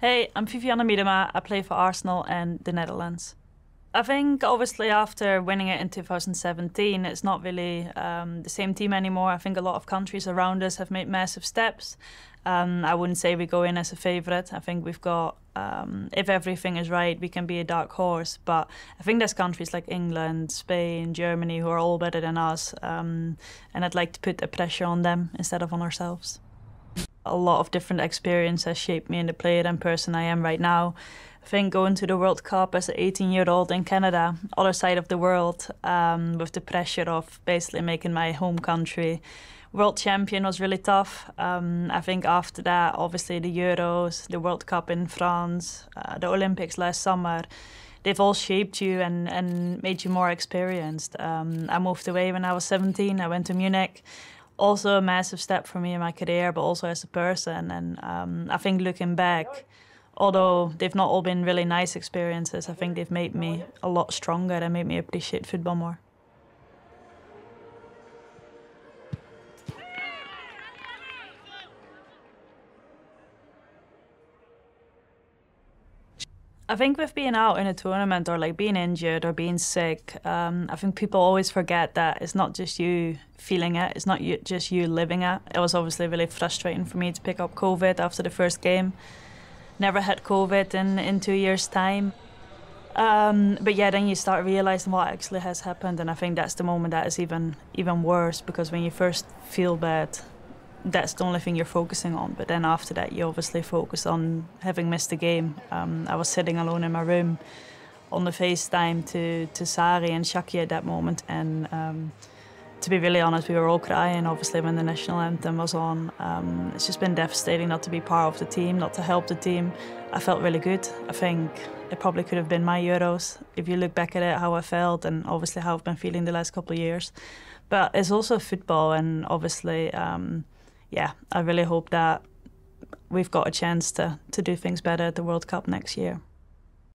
Hey, I'm Vivianne Miedema. I play for Arsenal and the Netherlands. I think obviously after winning it in 2017, it's not really um, the same team anymore. I think a lot of countries around us have made massive steps. Um, I wouldn't say we go in as a favourite. I think we've got, um, if everything is right, we can be a dark horse. But I think there's countries like England, Spain, Germany who are all better than us. Um, and I'd like to put the pressure on them instead of on ourselves a lot of different experiences shaped me in the player and person I am right now. I think going to the World Cup as an 18 year old in Canada, other side of the world, um, with the pressure of basically making my home country world champion was really tough. Um, I think after that, obviously the Euros, the World Cup in France, uh, the Olympics last summer, they've all shaped you and, and made you more experienced. Um, I moved away when I was 17. I went to Munich also a massive step for me in my career, but also as a person. And um, I think looking back, although they've not all been really nice experiences, I think they've made me a lot stronger and made me appreciate football more. I think with being out in a tournament or like being injured or being sick, um, I think people always forget that it's not just you feeling it, it's not you, just you living it. It was obviously really frustrating for me to pick up COVID after the first game. Never had COVID in, in two years' time. Um, but yeah, then you start realizing what actually has happened, and I think that's the moment that is even even worse because when you first feel bad, that's the only thing you're focusing on. But then after that, you obviously focus on having missed the game. Um, I was sitting alone in my room on the FaceTime to, to Sarri and Shaki at that moment. And um, to be really honest, we were all crying, obviously, when the national anthem was on. Um, it's just been devastating not to be part of the team, not to help the team. I felt really good. I think it probably could have been my Euros if you look back at it, how I felt, and obviously how I've been feeling the last couple of years. But it's also football, and obviously, um, yeah, I really hope that we've got a chance to, to do things better at the World Cup next year.